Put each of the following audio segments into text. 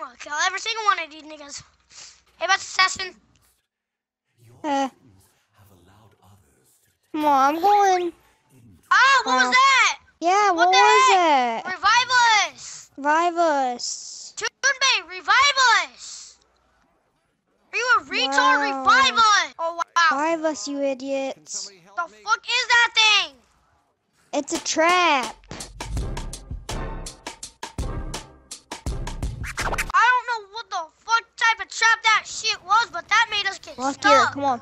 I'm gonna kill every single one of these niggas. Hey, about assassin. Uh, come on, I'm going. Ah, what Uh, was that? Yeah, What what, was heck? it? Revive us! Revive us. Revive us! Are you a retard? Wow. Revive us! Oh wow! Revive us, you idiots. The fuck is that thing? It's a trap. That shit was, but that made us get Left here, come on.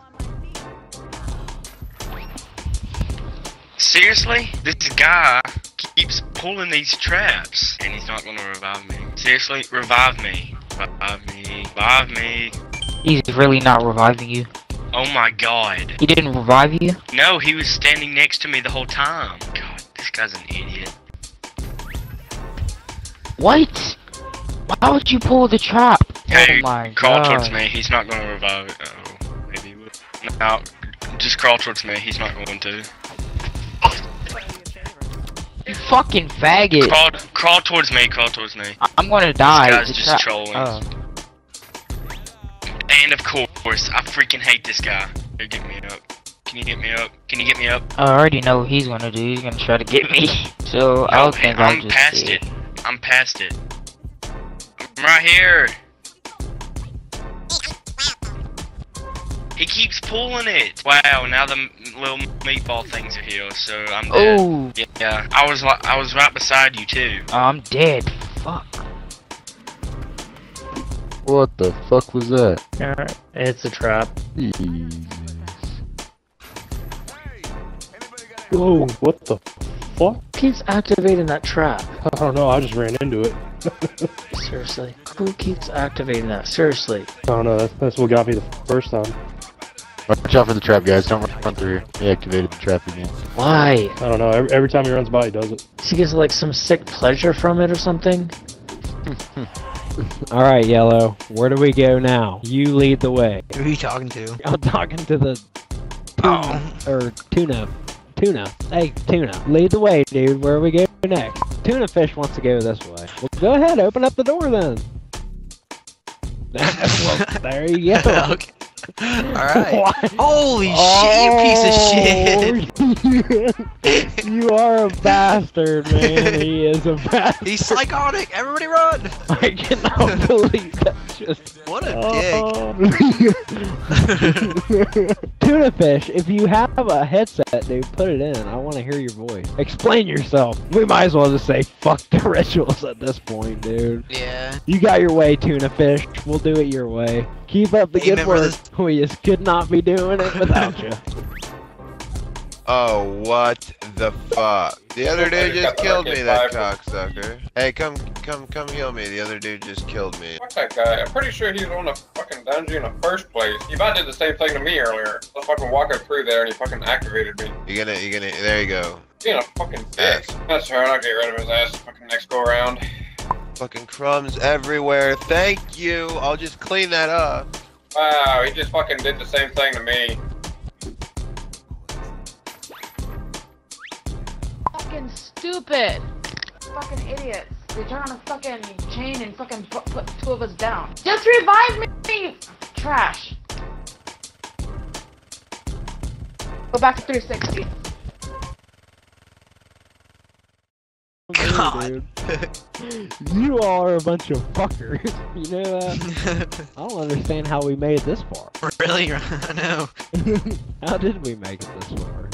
Seriously? This guy keeps pulling these traps, and he's not gonna revive me. Seriously? Revive me. Revive me. Revive me. He's really not reviving you. Oh my god. He didn't revive you? No, he was standing next to me the whole time. God, this guy's an idiot. What? Why would you pull the trap? Hey, oh my crawl god. towards me. He's not gonna revive it. Oh, maybe he will. No, just crawl towards me. He's not going to. You fucking faggot. Crawl, crawl towards me. Crawl towards me. I- I'm gonna die. guy's The just trolling. Oh. And of course, I freaking hate this guy. Here, get me up. Can you get me up? Can you get me up? I already know what he's gonna do. He's gonna try to get me. So No, don't think I'll I'm just past it. I'm past it. I'm right here. He keeps pulling it. Wow, now the little meatball things are here, so I'm dead. Oh, Yeah, I was li- I was right beside you too. I'm dead. Fuck. What the fuck was that? Alright, it's a trap. Jesus. Whoa, what the fuck? Keeps activating that trap. I don't know, I just ran into it. Seriously. Who keeps activating that? Seriously. I don't know, that's, that's what got me the first time. Watch out for the trap, guys. Don't run through here. He activated the trap again. Why? I don't know, every, every time he runs by, he does it. She gets like some sick pleasure from it or something? Alright, Yellow. Where do we go now? You lead the way. Who are you talking to? I'm talking to the Oh. or tuna. Tuna. Hey, tuna. Lead the way, dude. Where we go next? Tuna fish wants to go this way. Well, go ahead. Open up the door then. well, there you go. okay. Alright. Holy shit, you piece of oh, shit! shit. you are a bastard, man. He is a bastard. He's psychotic! Everybody run! I cannot believe that just. What a Oh. Tuna fish, if you have a headset, dude, put it in. I want to hear your voice. Explain yourself. We might as well just say fuck the rituals at this point, dude. Yeah. You got your way, tuna fish. We'll do it your way. Keep up the Hey, good work. this- We just could not be doing it without you. Oh, what the fuck? The other dude just killed me, that cocksucker. Hey, come, come, come heal me. The other dude just killed me. Fuck that guy. I'm pretty sure he was on the fucking dungeon in the first place. He about did the same thing to me earlier. I was fucking walking through there and he fucking activated me. You gonna, you gonna, there you go. Being a fucking dick. That's alright, I'll get rid of his ass fucking next go around. Fucking crumbs everywhere. Thank you. I'll just clean that up. Wow, he just fucking did the same thing to me. Fucking stupid. Fucking idiots. They're trying to fucking chain and fucking put two of us down. Just revive me! Trash. Go back to 360. God. you all are a bunch of fuckers. You know that? I don't understand how we made it this far. Really? I know. how did we make it this far?